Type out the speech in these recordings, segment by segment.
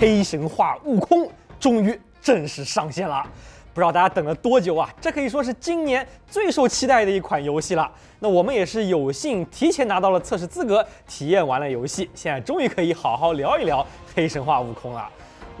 黑神话：悟空终于正式上线了。不知道大家等了多久啊？这可以说是今年最受期待的一款游戏了。那我们也是有幸提前拿到了测试资格，体验完了游戏，现在终于可以好好聊一聊黑神话：悟空了。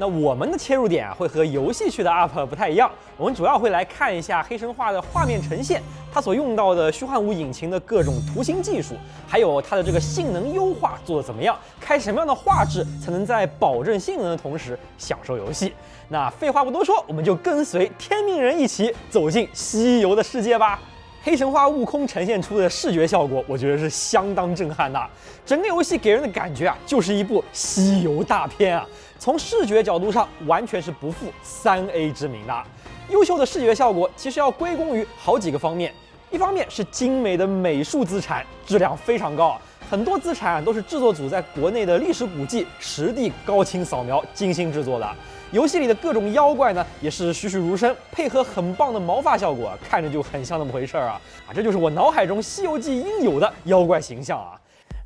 那我们的切入点啊，会和游戏区的 UP 不太一样，我们主要会来看一下黑神话的画面呈现，它所用到的虚幻五引擎的各种图形技术，还有它的这个性能优化做的怎么样，开什么样的画质才能在保证性能的同时享受游戏。那废话不多说，我们就跟随天命人一起走进西游的世界吧。黑神话悟空呈现出的视觉效果，我觉得是相当震撼的。整个游戏给人的感觉啊，就是一部西游大片啊。从视觉角度上，完全是不负三 A 之名的。优秀的视觉效果其实要归功于好几个方面。一方面是精美的美术资产，质量非常高，很多资产都是制作组在国内的历史古迹实地高清扫描精心制作的。游戏里的各种妖怪呢，也是栩栩如生，配合很棒的毛发效果，看着就很像那么回事儿啊！啊，这就是我脑海中《西游记》应有的妖怪形象啊！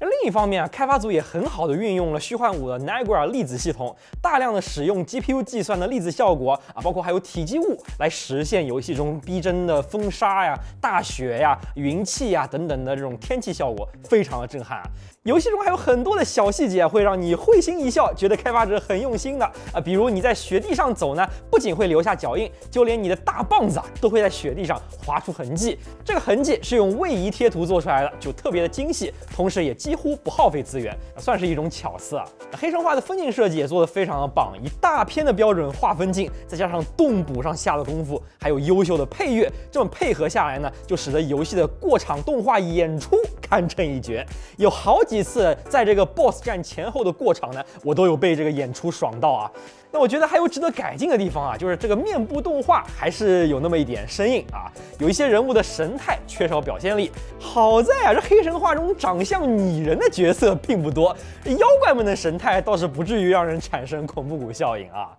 另一方面啊，开发组也很好的运用了虚幻五的 Niagara 粒子系统，大量的使用 GPU 计算的粒子效果啊，包括还有体积物来实现游戏中逼真的风沙呀、大雪呀、云气呀等等的这种天气效果，非常的震撼啊。游戏中还有很多的小细节会让你会心一笑，觉得开发者很用心的啊。比如你在雪地上走呢，不仅会留下脚印，就连你的大棒子啊都会在雪地上划出痕迹。这个痕迹是用位移贴图做出来的，就特别的精细，同时也几乎不耗费资源，算是一种巧思啊。黑神话的分镜设计也做得非常的棒，以大片的标准画分镜，再加上动捕上下的功夫，还有优秀的配乐，这么配合下来呢，就使得游戏的过场动画演出堪称一绝，有好几。几次在这个 BOSS 战前后的过场呢，我都有被这个演出爽到啊。那我觉得还有值得改进的地方啊，就是这个面部动画还是有那么一点生硬啊，有一些人物的神态缺少表现力。好在啊，这黑神话中长相拟人的角色并不多，妖怪们的神态倒是不至于让人产生恐怖谷效应啊。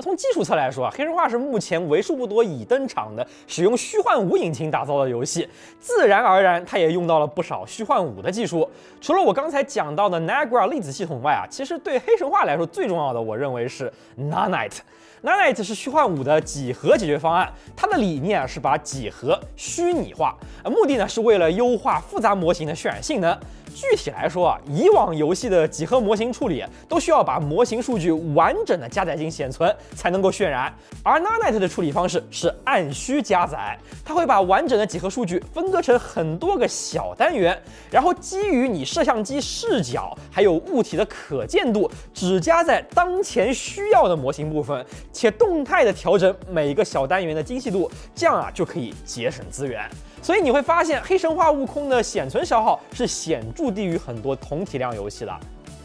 从技术侧来说啊，黑神话是目前为数不多已登场的使用虚幻五引擎打造的游戏，自然而然它也用到了不少虚幻五的技术。除了我刚才讲到的 Niagara 粒子系统外啊，其实对黑神话来说最重要的，我认为是 Nanite。Nanite 是虚幻五的几何解决方案，它的理念是把几何虚拟化，目的呢是为了优化复杂模型的渲染性能。具体来说啊，以往游戏的几何模型处理都需要把模型数据完整的加载进显存才能够渲染，而 Nanite 的处理方式是按需加载，它会把完整的几何数据分割成很多个小单元，然后基于你摄像机视角还有物体的可见度，只加在当前需要的模型部分，且动态的调整每一个小单元的精细度，这样啊就可以节省资源。所以你会发现，黑神话悟空的显存消耗是显著低于很多同体量游戏的。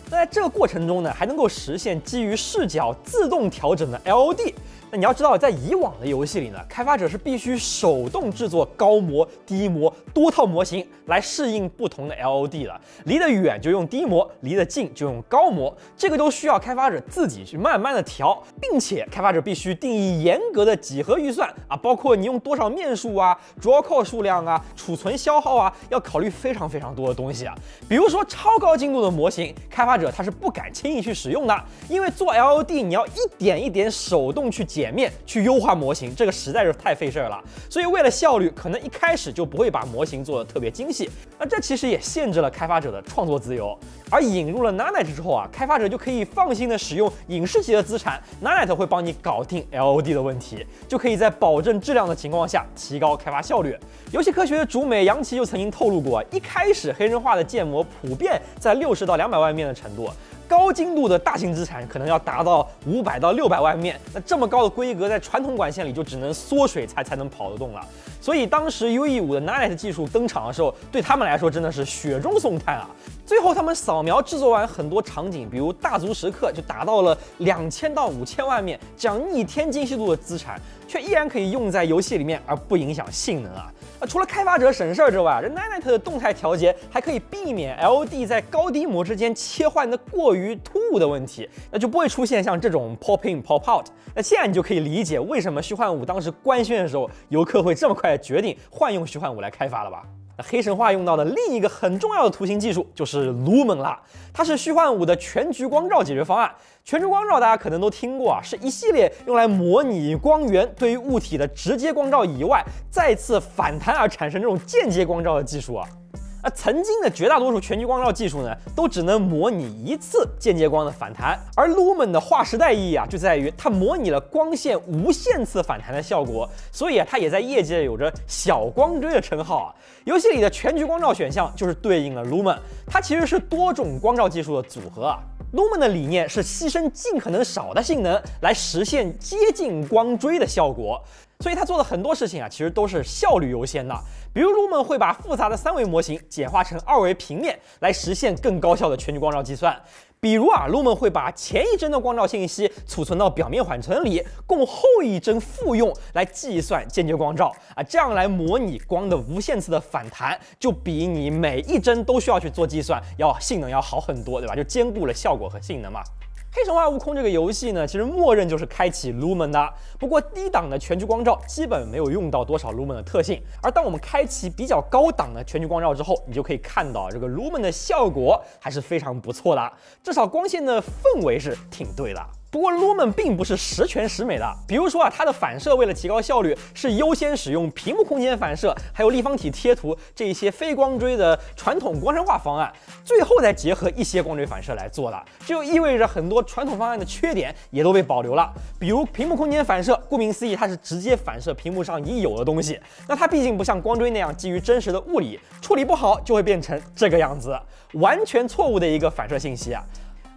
那在这个过程中呢，还能够实现基于视角自动调整的 LOD。你要知道，在以往的游戏里呢，开发者是必须手动制作高模、低模多套模型来适应不同的 LOD 的。离得远就用低模，离得近就用高模，这个都需要开发者自己去慢慢的调，并且开发者必须定义严格的几何预算啊，包括你用多少面数啊、draw core 数量啊、储存消耗啊，要考虑非常非常多的东西啊。比如说超高精度的模型，开发者他是不敢轻易去使用的，因为做 LOD 你要一点一点手动去。减面去优化模型，这个实在是太费事儿了。所以为了效率，可能一开始就不会把模型做的特别精细。那这其实也限制了开发者的创作自由。而引入了 Nanite 之后啊，开发者就可以放心的使用影视级的资产，Nanite 会帮你搞定 LOD 的问题，就可以在保证质量的情况下提高开发效率。游戏科学的主美杨奇就曾经透露过，一开始黑人化的建模普遍在六十到两百万面的程度。高精度的大型资产可能要达到五百到六百万面，那这么高的规格在传统管线里就只能缩水才才能跑得动了。所以当时 UE 五的 Nanite 技术登场的时候，对他们来说真的是雪中送炭啊！最后他们扫描制作完很多场景，比如大足石刻，就达到了两千到五千万面这样逆天精细度的资产，却依然可以用在游戏里面而不影响性能啊！啊除了开发者省事儿之外，这 Nanite 的动态调节还可以避免 LOD 在高低模之间切换的过于突兀的问题，那就不会出现像这种 pop in pop out。那现在你就可以理解为什么虚幻五当时官宣的时候，游客会这么快决定换用虚幻五来开发了吧？那黑神话用到的另一个很重要的图形技术就是 Lumen 啦，它是虚幻五的全局光照解决方案。全局光照大家可能都听过啊，是一系列用来模拟光源对于物体的直接光照以外，再次反弹而产生这种间接光照的技术啊。那曾经的绝大多数全局光照技术呢，都只能模拟一次间接光的反弹，而 Lumen 的划时代意义啊，就在于它模拟了光线无限次反弹的效果，所以啊，它也在业界有着小光锥的称号啊。游戏里的全局光照选项就是对应了 Lumen，它其实是多种光照技术的组合啊。Lumen 的理念是牺牲尽可能少的性能来实现接近光锥的效果。所以他做的很多事情啊，其实都是效率优先的。比如，Lumen 会把复杂的三维模型简化成二维平面，来实现更高效的全局光照计算。比如啊，Lumen 会把前一帧的光照信息储存到表面缓存里，供后一帧复用来计算间接光照啊，这样来模拟光的无限次的反弹，就比你每一帧都需要去做计算要性能要好很多，对吧？就兼顾了效果和性能嘛。黑神话悟空这个游戏呢，其实默认就是开启 Lumen 的。不过低档的全局光照基本没有用到多少 Lumen 的特性，而当我们开启比较高档的全局光照之后，你就可以看到这个 Lumen 的效果还是非常不错的，至少光线的氛围是挺对的。不过 Lumen 并不是十全十美的，比如说啊，它的反射为了提高效率，是优先使用屏幕空间反射，还有立方体贴图这一些非光锥的传统光栅化方案，最后再结合一些光锥反射来做的，这就意味着很多传统方案的缺点也都被保留了。比如屏幕空间反射，顾名思义，它是直接反射屏幕上已有的东西，那它毕竟不像光锥那样基于真实的物理，处理不好就会变成这个样子，完全错误的一个反射信息啊。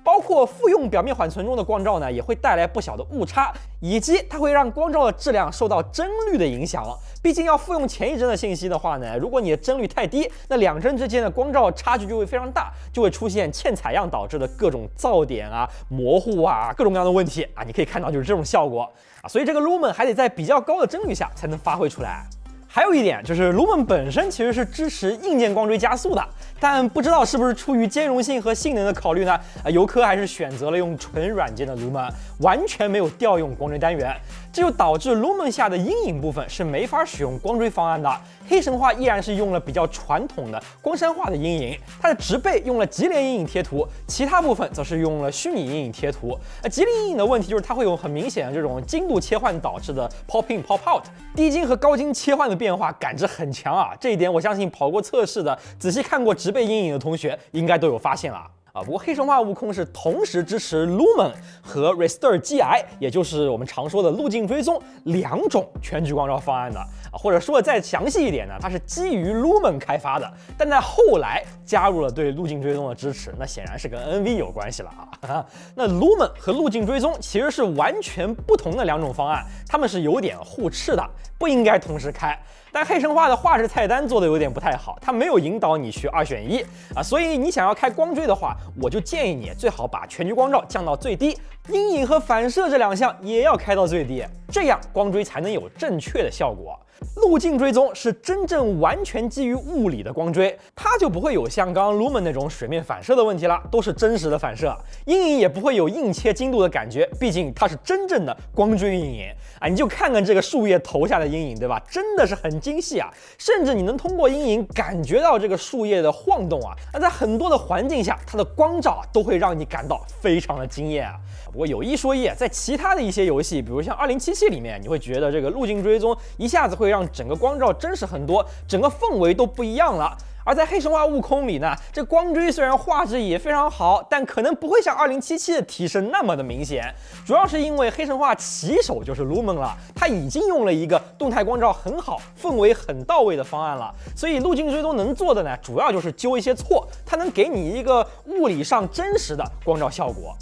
包括复用表面缓存中的光照呢，也会带来不小的误差，以及它会让光照的质量受到帧率的影响。毕竟要复用前一帧的信息的话呢，如果你的帧率太低，那两帧之间的光照差距就会非常大，就会出现欠采样导致的各种噪点啊、模糊啊、各种各样的问题啊。你可以看到就是这种效果啊，所以这个 Lumen 还得在比较高的帧率下才能发挥出来。还有一点就是 Lumen 本身其实是支持硬件光追加速的。但不知道是不是出于兼容性和性能的考虑呢？啊，游科还是选择了用纯软件的 Lumen，完全没有调用光追单元，这就导致 Lumen 下的阴影部分是没法使用光锥方案的。黑神话依然是用了比较传统的光山化的阴影，它的植被用了吉联阴影贴图，其他部分则是用了虚拟阴影贴图。呃，吉联阴影的问题就是它会有很明显的这种精度切换导致的 pop in pop out，低精和高精切换的变化感知很强啊，这一点我相信跑过测试的，仔细看过植被阴影的同学应该都有发现了。啊，不过黑神话悟空是同时支持 Lumen 和 Restore GI，也就是我们常说的路径追踪两种全局光照方案的，啊或者说的再详细一点呢，它是基于 Lumen 开发的，但在后来加入了对路径追踪的支持，那显然是跟 NV 有关系了啊。那 Lumen 和路径追踪其实是完全不同的两种方案，它们是有点互斥的，不应该同时开。但黑神话的画质菜单做的有点不太好，它没有引导你去二选一啊，所以你想要开光追的话，我就建议你最好把全局光照降到最低，阴影和反射这两项也要开到最低，这样光锥才能有正确的效果。路径追踪是真正完全基于物理的光锥，它就不会有像刚刚 Lumen 那种水面反射的问题了，都是真实的反射，阴影也不会有硬切精度的感觉，毕竟它是真正的光锥阴影啊！你就看看这个树叶投下的阴影，对吧？真的是很精细啊，甚至你能通过阴影感觉到这个树叶的晃动啊！那在很多的环境下，它的光照都会让你感到非常的惊艳啊！不过有一说一，在其他的一些游戏，比如像2077里面，你会觉得这个路径追踪一下子会让整个光照真实很多，整个氛围都不一样了。而在黑神话悟空里呢，这光锥虽然画质也非常好，但可能不会像2077的提升那么的明显。主要是因为黑神话起手就是 Lumen 了，它已经用了一个动态光照很好、氛围很到位的方案了，所以路径追踪能做的呢，主要就是揪一些错，它能给你一个物理上真实的光照效果。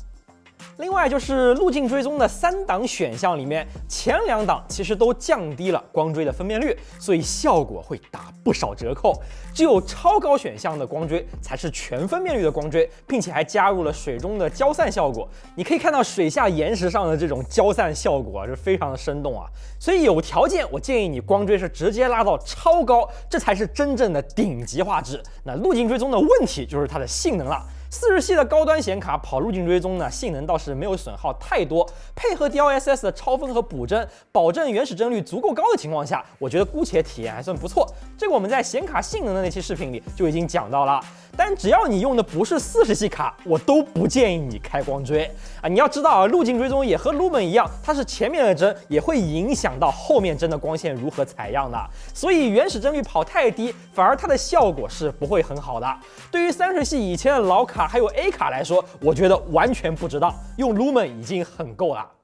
另外就是路径追踪的三档选项里面，前两档其实都降低了光追的分辨率，所以效果会打不少折扣。只有超高选项的光锥才是全分辨率的光锥，并且还加入了水中的焦散效果。你可以看到水下岩石上的这种焦散效果啊，是非常的生动啊。所以有条件，我建议你光锥是直接拉到超高，这才是真正的顶级画质。那路径追踪的问题就是它的性能了。四十系的高端显卡跑路径追踪呢，性能倒是没有损耗太多，配合 DLSS 的超分和补帧，保证原始帧率足够高的情况下，我觉得姑且体验还算不错。这个我们在显卡性能的那期视频里就已经讲到了。但只要你用的不是四十系卡，我都不建议你开光追啊！你要知道啊，路径追踪也和 Lumen 一样，它是前面的帧也会影响到后面帧的光线如何采样的，所以原始帧率跑太低，反而它的效果是不会很好的。对于三十系以前的老卡还有 A 卡来说，我觉得完全不值当，用 Lumen 已经很够了。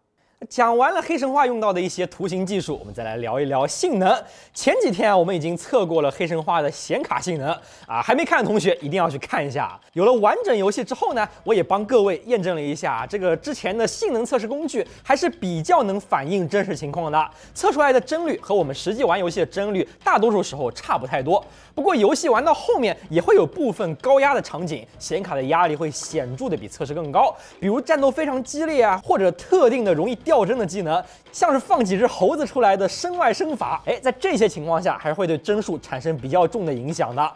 讲完了黑神话用到的一些图形技术，我们再来聊一聊性能。前几天啊，我们已经测过了黑神话的显卡性能啊，还没看的同学一定要去看一下。有了完整游戏之后呢，我也帮各位验证了一下，这个之前的性能测试工具还是比较能反映真实情况的，测出来的帧率和我们实际玩游戏的帧率大多数时候差不太多。不过游戏玩到后面也会有部分高压的场景，显卡的压力会显著的比测试更高，比如战斗非常激烈啊，或者特定的容易掉帧的技能，像是放几只猴子出来的身外身法，哎，在这些情况下还是会对帧数产生比较重的影响的。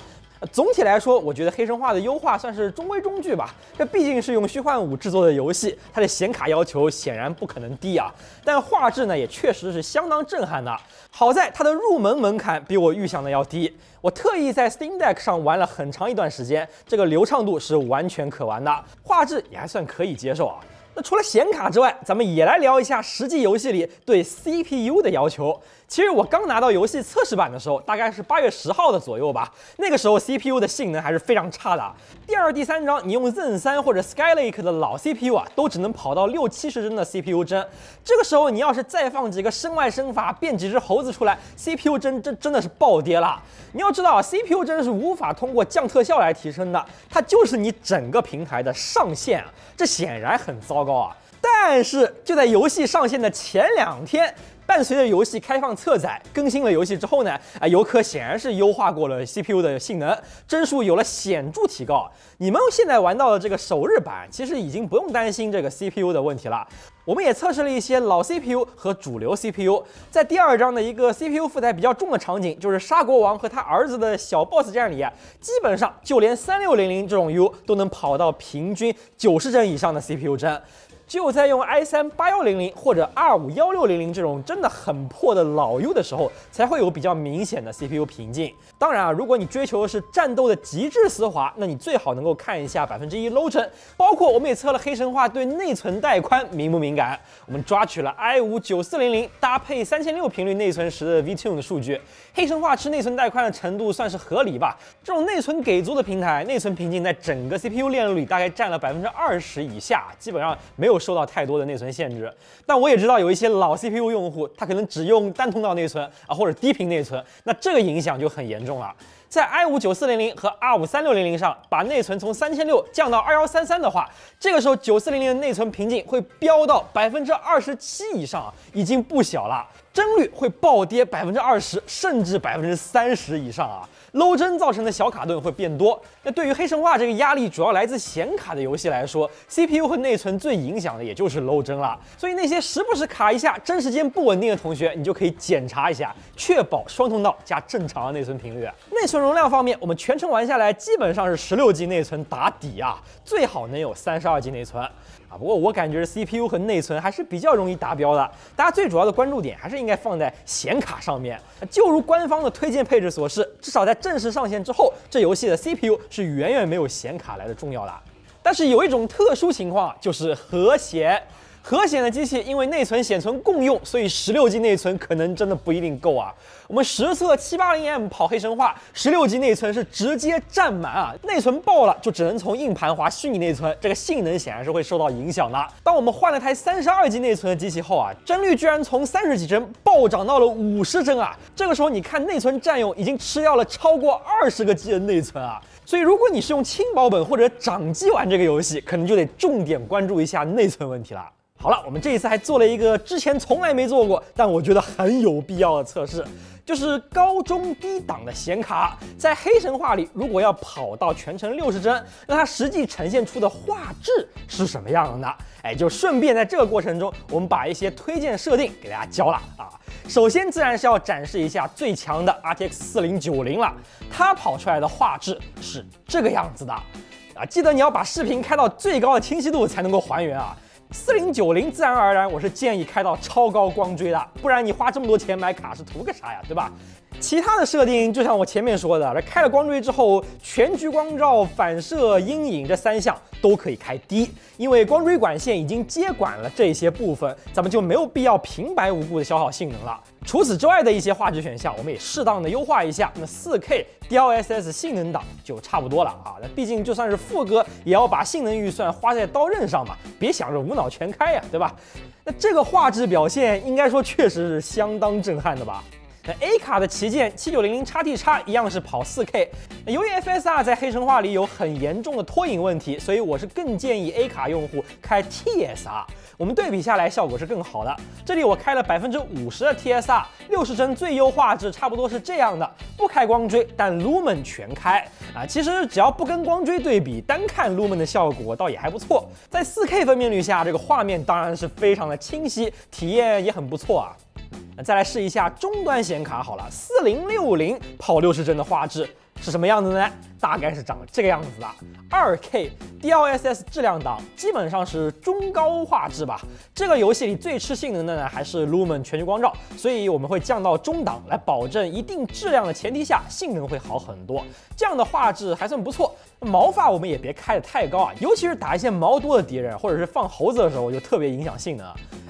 总体来说，我觉得黑神话的优化算是中规中矩吧。这毕竟是用虚幻五制作的游戏，它的显卡要求显然不可能低啊。但画质呢，也确实是相当震撼的。好在它的入门门槛比我预想的要低。我特意在 Steam Deck 上玩了很长一段时间，这个流畅度是完全可玩的，画质也还算可以接受啊。那除了显卡之外，咱们也来聊一下实际游戏里对 CPU 的要求。其实我刚拿到游戏测试版的时候，大概是八月十号的左右吧，那个时候 CPU 的性能还是非常差的。第二、第三章你用 Zen 三或者 Skylake 的老 CPU 啊，都只能跑到六七十帧的 CPU 帧。这个时候你要是再放几个身外身法，变几只猴子出来，CPU 帧真真的是暴跌了。你要知道啊，CPU 帧是无法通过降特效来提升的，它就是你整个平台的上限啊，这显然很糟糕啊。但是就在游戏上线的前两天。伴随着游戏开放测载更新了游戏之后呢，啊，游客显然是优化过了 CPU 的性能，帧数有了显著提高。你们现在玩到的这个首日版，其实已经不用担心这个 CPU 的问题了。我们也测试了一些老 CPU 和主流 CPU，在第二章的一个 CPU 负载比较重的场景，就是沙国王和他儿子的小 boss 战里啊，基本上就连三六零零这种 U 都能跑到平均九十帧以上的 CPU 帧。只有在用 i 三八幺零零或者二五幺六零零这种真的很破的老 U 的时候，才会有比较明显的 CPU 瓶颈。当然啊，如果你追求的是战斗的极致丝滑，那你最好能看一下百分之一 low 帧。包括我们也测了黑神话对内存带宽敏不敏感，我们抓取了 i 五九四零零搭配三千六频率内存时的 VTune 的数据，黑神话吃内存带宽的程度算是合理吧。这种内存给足的平台，内存瓶颈在整个 CPU 链路里大概占了百分之二十以下，基本上没有。受到太多的内存限制，但我也知道有一些老 CPU 用户，他可能只用单通道内存啊，或者低频内存，那这个影响就很严重了。在 i 五九四零零和 R 五三六零零上，把内存从三千六降到二幺三三的话，这个时候九四零零的内存瓶颈会飙到百分之二十七以上，已经不小了，帧率会暴跌百分之二十，甚至百分之三十以上啊。Low 帧造成的小卡顿会变多。那对于黑神话这个压力主要来自显卡的游戏来说，CPU 和内存最影响的也就是 low 帧了。所以那些时不时卡一下、帧时间不稳定的同学，你就可以检查一下，确保双通道加正常的内存频率。内存容量方面，我们全程玩下来基本上是十六 G 内存打底啊，最好能有三十二 G 内存。啊，不过我感觉 CPU 和内存还是比较容易达标的。大家最主要的关注点还是应该放在显卡上面。就如官方的推荐配置所示，至少在正式上线之后，这游戏的 CPU 是远远没有显卡来的重要的。但是有一种特殊情况，就是核显。核显的机器因为内存显存共用，所以十六 G 内存可能真的不一定够啊。我们实测七八零 M 跑黑神话，十六 G 内存是直接占满啊，内存爆了就只能从硬盘划虚拟内存，这个性能显然是会受到影响的。当我们换了台三十二 G 内存的机器后啊，帧率居然从三十几帧暴涨到了五十帧啊，这个时候你看内存占用已经吃掉了超过二十个 G 的内存啊，所以如果你是用轻薄本或者掌机玩这个游戏，可能就得重点关注一下内存问题了。好了，我们这一次还做了一个之前从来没做过，但我觉得很有必要的测试，就是高中低档的显卡在黑神话里，如果要跑到全程六十帧，那它实际呈现出的画质是什么样的？哎，就顺便在这个过程中，我们把一些推荐设定给大家教了啊。首先自然是要展示一下最强的 RTX 4090了，它跑出来的画质是这个样子的。啊，记得你要把视频开到最高的清晰度才能够还原啊。四零九零自然而然我是建议开到超高光追的，不然你花这么多钱买卡是图个啥呀，对吧？其他的设定就像我前面说的，这开了光追之后，全局光照、反射、阴影这三项都可以开低，因为光追管线已经接管了这些部分，咱们就没有必要平白无故的消耗性能了。除此之外的一些画质选项，我们也适当的优化一下。那 4K DLSS 性能档就差不多了啊。那毕竟就算是副哥，也要把性能预算花在刀刃上嘛，别想着无脑全开呀，对吧？那这个画质表现，应该说确实是相当震撼的吧。那 A 卡的旗舰七九零零 x T x 一样是跑 4K，由于 FSR 在黑神话里有很严重的拖影问题，所以我是更建议 A 卡用户开 TSR。我们对比下来效果是更好的。这里我开了百分之五十的 TSR，六十帧最优画质差不多是这样的，不开光追，但 Lumen 全开啊。其实只要不跟光追对比，单看 Lumen 的效果倒也还不错。在 4K 分辨率下，这个画面当然是非常的清晰，体验也很不错啊。那再来试一下终端显卡好了，四零六零跑六十帧的画质是什么样子呢？大概是长这个样子的，二 K DLSS 质量档基本上是中高画质吧。这个游戏里最吃性能的呢，还是 Lumen 全局光照，所以我们会降到中档来保证一定质量的前提下，性能会好很多。这样的画质还算不错。毛发我们也别开得太高啊，尤其是打一些毛多的敌人，或者是放猴子的时候，就特别影响性能。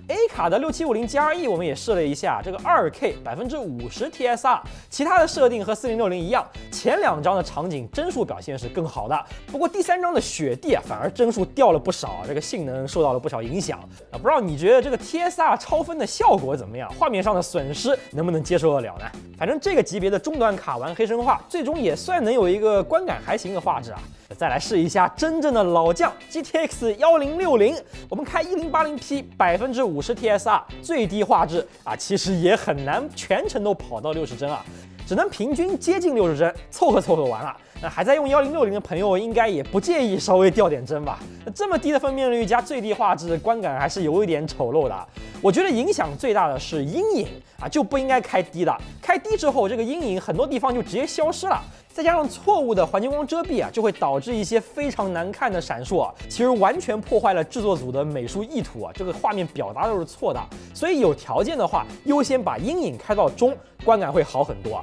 A 卡的六七五零 GRE 我们也试了一下，这个二 K 百分之五十 TSR，其他的设定和四零六零一样，前两张的场景帧数表现是更好的，不过第三张的雪地啊反而帧数掉了不少，这个性能受到了不少影响啊。不知道你觉得这个 TSR 超分的效果怎么样？画面上的损失能不能接受得了呢？反正这个级别的中端卡玩黑神话，最终也算能有一个观感还行的画质啊。再来试一下真正的老将 GTX 幺零六零，我们开一零八零 P 百分之五十 TSR 最低画质啊，其实也很难全程都跑到六十帧啊，只能平均接近六十帧，凑合凑合完了。那还在用幺零六零的朋友，应该也不介意稍微掉点帧吧？这么低的分辨率加最低画质，观感还是有一点丑陋的。我觉得影响最大的是阴影啊，就不应该开低的。开低之后，这个阴影很多地方就直接消失了。再加上错误的环境光遮蔽啊，就会导致一些非常难看的闪烁，其实完全破坏了制作组的美术意图啊。这个画面表达都是错的。所以有条件的话，优先把阴影开到中，观感会好很多。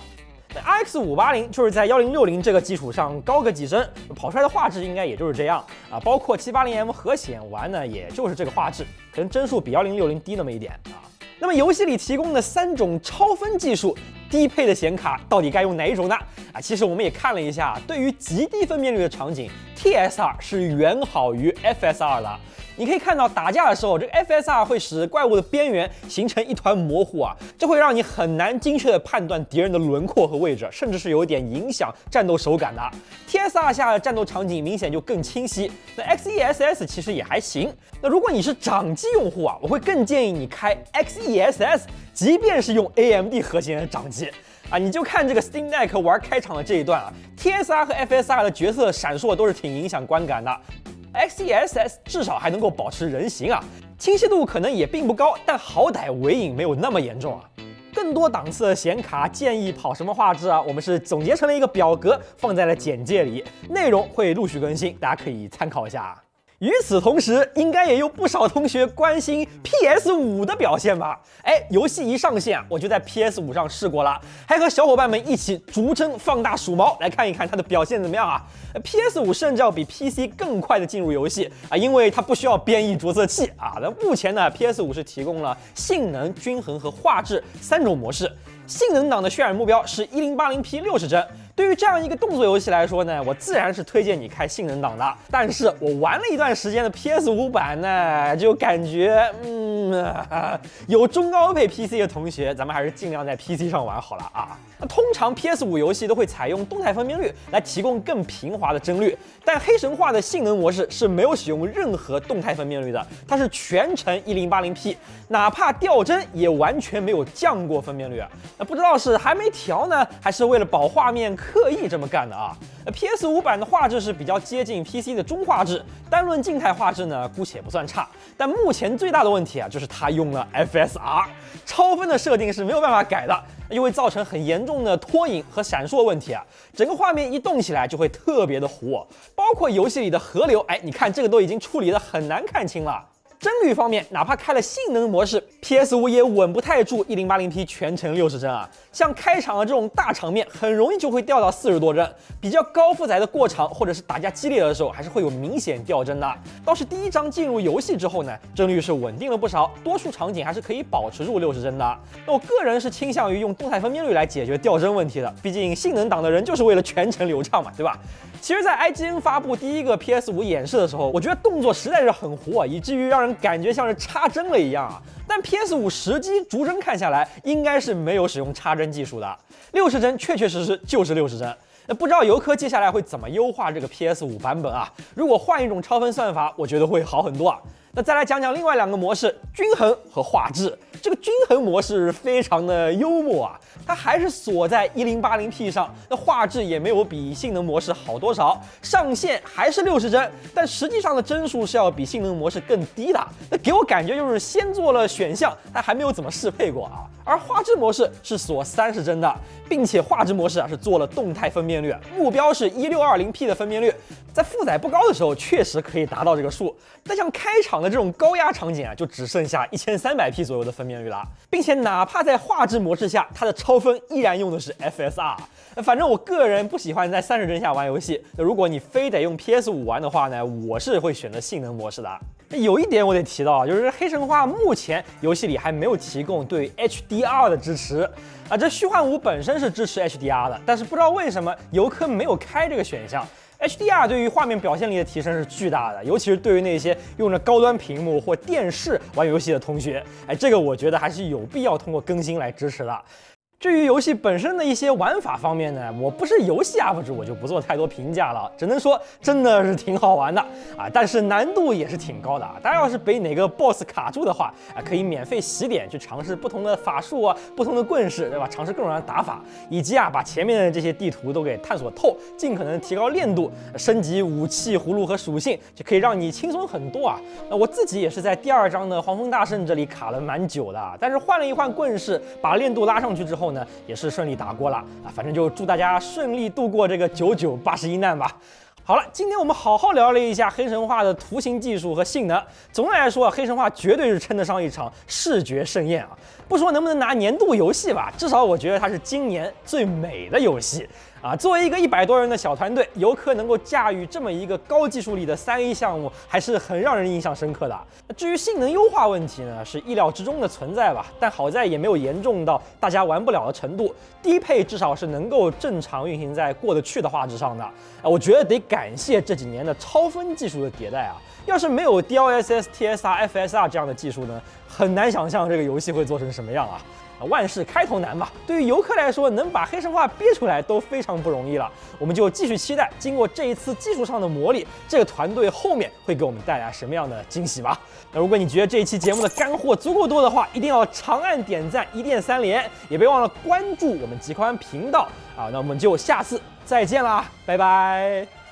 RX 五八零就是在幺零六零这个基础上高个几帧，跑出来的画质应该也就是这样啊。包括七八零 M 核显玩呢，也就是这个画质，可能帧数比幺零六零低那么一点啊。那么游戏里提供的三种超分技术低配的显卡到底该用哪一种呢？啊，其实我们也看了一下，对于极低分辨率的场景，TSR 是远好于 FSR 的。你可以看到打架的时候，这个 FSR 会使怪物的边缘形成一团模糊啊，这会让你很难精确的判断敌人的轮廓和位置，甚至是有点影响战斗手感的。TSR 下的战斗场景明显就更清晰。那 XESS 其实也还行。那如果你是掌机用户啊，我会更建议你开 XESS，即便是用 AMD 核心的掌机啊，你就看这个 Steam Deck 玩开场的这一段啊，TSR 和 FSR 的角色闪烁都是挺影响观感的。XESS 至少还能够保持人形啊，清晰度可能也并不高，但好歹尾影没有那么严重啊。更多档次的显卡建议跑什么画质啊？我们是总结成了一个表格，放在了简介里，内容会陆续更新，大家可以参考一下。与此同时，应该也有不少同学关心 PS 五的表现吧？哎，游戏一上线，我就在 PS 五上试过了，还和小伙伴们一起逐帧放大鼠毛，来看一看它的表现怎么样啊？PS 五甚至要比 PC 更快的进入游戏啊，因为它不需要编译着色器啊。那目前呢，PS 五是提供了性能、均衡和画质三种模式，性能档的渲染目标是 1080P 六十帧。对于这样一个动作游戏来说呢，我自然是推荐你开性能档的。但是我玩了一段时间的 PS 五版呢，就感觉，嗯，有中高配 PC 的同学，咱们还是尽量在 PC 上玩好了啊。通常 PS 五游戏都会采用动态分辨率来提供更平滑的帧率，但黑神话的性能模式是没有使用任何动态分辨率的，它是全程 1080P，哪怕掉帧也完全没有降过分辨率。那不知道是还没调呢，还是为了保画面？刻意这么干的啊。PS 五版的画质是比较接近 PC 的中画质，单论静态画质呢，姑且不算差。但目前最大的问题啊，就是它用了 FSR，超分的设定是没有办法改的，又会造成很严重的拖影和闪烁问题啊。整个画面一动起来就会特别的糊，包括游戏里的河流，哎，你看这个都已经处理的很难看清了。帧率方面，哪怕开了性能模式，PS5 也稳不太住 1080P 全程六十帧啊。像开场的这种大场面，很容易就会掉到四十多帧。比较高负载的过场或者是打架激烈的时候，还是会有明显掉帧的。倒是第一章进入游戏之后呢，帧率是稳定了不少，多数场景还是可以保持住六十帧的。那我个人是倾向于用动态分辨率来解决掉帧问题的，毕竟性能党的人就是为了全程流畅嘛，对吧？其实，在 IGN 发布第一个 PS 五演示的时候，我觉得动作实在是很糊啊，以至于让人感觉像是插帧了一样啊。但 PS 五实际逐帧看下来，应该是没有使用插帧技术的，六十帧确确实实就是六十帧。那不知道游客接下来会怎么优化这个 PS 五版本啊？如果换一种超分算法，我觉得会好很多啊。那再来讲讲另外两个模式，均衡和画质。这个均衡模式非常的幽默啊，它还是锁在 1080P 上，那画质也没有比性能模式好多少，上限还是六十帧，但实际上的帧数是要比性能模式更低的。那给我感觉就是先做了选项，但还没有怎么适配过啊。而画质模式是锁三十帧的，并且画质模式啊是做了动态分辨率，目标是一六二零 P 的分辨率，在负载不高的时候确实可以达到这个数，但像开场的这种高压场景啊，就只剩下一千三百 P 左右的分辨率了，并且哪怕在画质模式下，它的超分依然用的是 FSR。反正我个人不喜欢在三十帧下玩游戏，那如果你非得用 PS 五玩的话呢，我是会选择性能模式的。有一点我得提到啊，就是黑神话目前游戏里还没有提供对 HDR 的支持啊。这虚幻五本身是支持 HDR 的，但是不知道为什么游客没有开这个选项。HDR 对于画面表现力的提升是巨大的，尤其是对于那些用着高端屏幕或电视玩游戏的同学，哎，这个我觉得还是有必要通过更新来支持的。至于游戏本身的一些玩法方面呢，我不是游戏 UP 主，我就不做太多评价了，只能说真的是挺好玩的啊，但是难度也是挺高的啊。大家要是被哪个 BOSS 卡住的话，啊，可以免费洗点去尝试不同的法术啊，不同的棍式，对吧？尝试各种各样的打法，以及啊，把前面的这些地图都给探索透，尽可能提高练度，升级武器葫芦和属性，就可以让你轻松很多啊。那我自己也是在第二章的黄蜂大圣这里卡了蛮久的，但是换了一换棍式，把练度拉上去之后。呢，也是顺利打过了啊，反正就祝大家顺利度过这个九九八十一难吧。好了，今天我们好好聊了一下黑神话的图形技术和性能。总的来说，黑神话绝对是称得上一场视觉盛宴啊！不说能不能拿年度游戏吧，至少我觉得它是今年最美的游戏。啊，作为一个一百多人的小团队，游客能够驾驭这么一个高技术力的三 A 项目，还是很让人印象深刻的。至于性能优化问题呢，是意料之中的存在吧，但好在也没有严重到大家玩不了的程度。低配至少是能够正常运行在过得去的画质上的。啊，我觉得得感谢这几年的超分技术的迭代啊，要是没有 DLSS、TSR、FSR 这样的技术呢，很难想象这个游戏会做成什么样啊。万事开头难嘛，对于游客来说，能把黑神话憋出来都非常不容易了。我们就继续期待，经过这一次技术上的磨砺，这个团队后面会给我们带来什么样的惊喜吧。那如果你觉得这一期节目的干货足够多的话，一定要长按点赞，一键三连，也别忘了关注我们极宽频道啊。那我们就下次再见啦，拜拜。